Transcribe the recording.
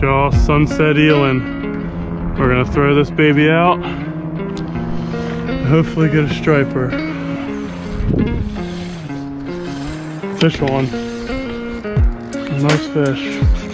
y'all, sunset eeling. We're gonna throw this baby out. Hopefully get a striper. Fish on. Nice fish.